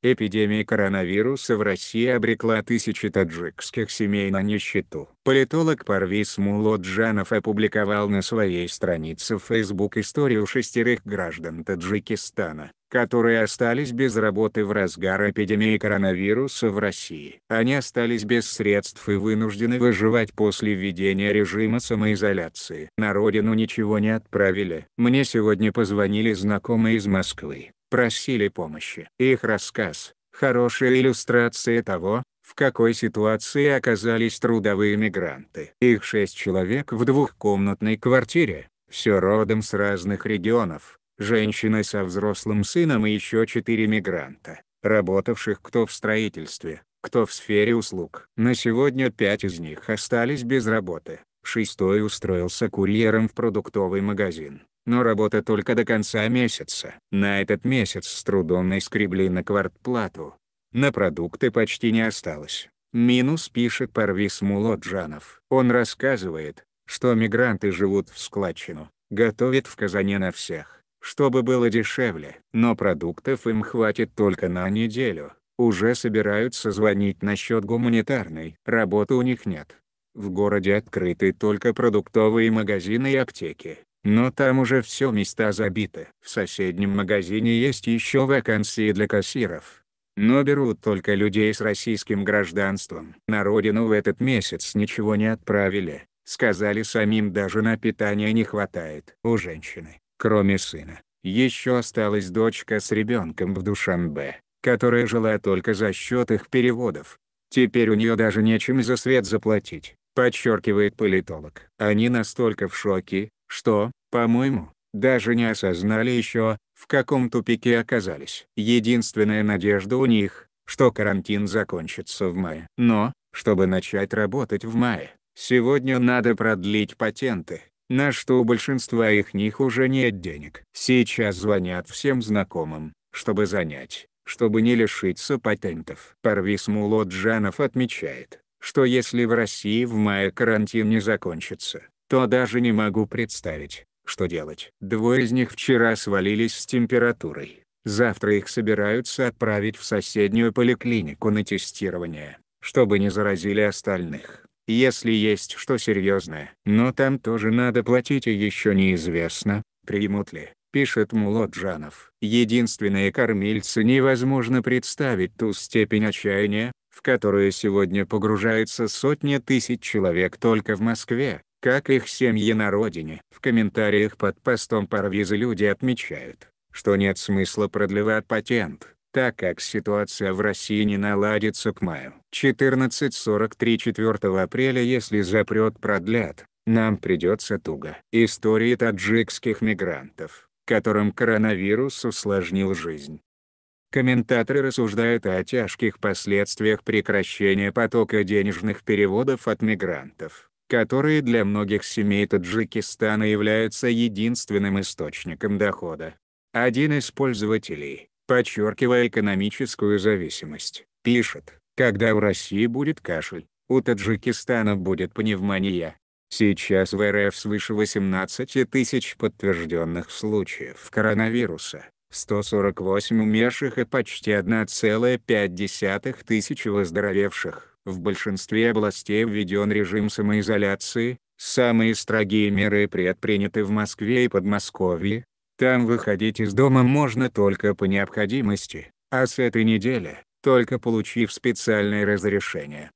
Эпидемия коронавируса в России обрекла тысячи таджикских семей на нищету. Политолог Парвиз Мулоджанов опубликовал на своей странице в Facebook историю шестерых граждан Таджикистана, которые остались без работы в разгар эпидемии коронавируса в России. Они остались без средств и вынуждены выживать после введения режима самоизоляции. На родину ничего не отправили. Мне сегодня позвонили знакомые из Москвы просили помощи. Их рассказ – хорошая иллюстрация того, в какой ситуации оказались трудовые мигранты. Их шесть человек в двухкомнатной квартире, все родом с разных регионов, женщина со взрослым сыном и еще четыре мигранта, работавших кто в строительстве, кто в сфере услуг. На сегодня пять из них остались без работы, шестой устроился курьером в продуктовый магазин но работа только до конца месяца. На этот месяц с трудом наскребли на квартплату. На продукты почти не осталось. Минус пишет Парвис Мулоджанов. Он рассказывает, что мигранты живут в складчину, готовят в казане на всех, чтобы было дешевле. Но продуктов им хватит только на неделю. Уже собираются звонить насчет гуманитарной. Работы у них нет. В городе открыты только продуктовые магазины и аптеки. Но там уже все места забиты. В соседнем магазине есть еще вакансии для кассиров. Но берут только людей с российским гражданством. На родину в этот месяц ничего не отправили. Сказали самим даже на питание не хватает. У женщины, кроме сына, еще осталась дочка с ребенком в Душанбе, которая жила только за счет их переводов. Теперь у нее даже нечем за свет заплатить, подчеркивает политолог. Они настолько в шоке, что, по-моему, даже не осознали еще, в каком тупике оказались. Единственная надежда у них, что карантин закончится в мае. Но, чтобы начать работать в мае, сегодня надо продлить патенты, на что у большинства их них уже нет денег. Сейчас звонят всем знакомым, чтобы занять, чтобы не лишиться патентов. Парвис Мулоджанов отмечает, что если в России в мае карантин не закончится, то даже не могу представить, что делать. Двое из них вчера свалились с температурой. Завтра их собираются отправить в соседнюю поликлинику на тестирование, чтобы не заразили остальных, если есть что серьезное. Но там тоже надо платить и еще неизвестно, примут ли, пишет Мулоджанов. Единственные кормильцы невозможно представить ту степень отчаяния, в которую сегодня погружаются сотни тысяч человек только в Москве, как их семьи на родине. В комментариях под постом Парвиза люди отмечают, что нет смысла продлевать патент, так как ситуация в России не наладится к маю. 14.43 4 апреля если запрет продлят, нам придется туго. Истории таджикских мигрантов, которым коронавирус усложнил жизнь. Комментаторы рассуждают о тяжких последствиях прекращения потока денежных переводов от мигрантов которые для многих семей Таджикистана являются единственным источником дохода. Один из пользователей, подчеркивая экономическую зависимость, пишет, когда в России будет кашель, у Таджикистана будет пневмония. Сейчас в РФ свыше 18 тысяч подтвержденных случаев коронавируса, 148 умерших и почти 1,5 тысячи выздоровевших. В большинстве областей введен режим самоизоляции, самые строгие меры предприняты в Москве и Подмосковье, там выходить из дома можно только по необходимости, а с этой недели, только получив специальное разрешение.